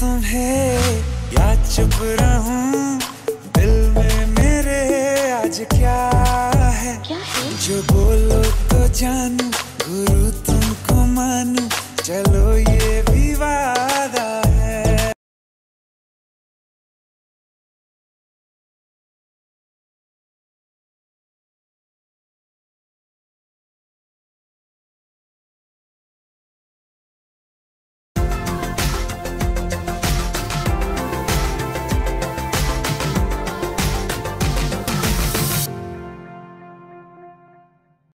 तुम्हें। या चुप रहूँ दिल में मेरे आज क्या है? क्या है? जो बोलो तो जानू गुरु तुमको मानू। चलो ये विवाह